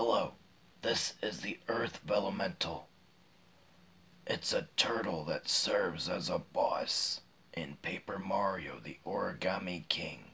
Hello, this is the Earth Vellumental. It's a turtle that serves as a boss in Paper Mario the Origami King.